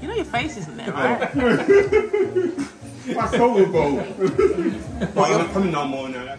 You know your face isn't there, right? My soul will go. but I'm coming no more now.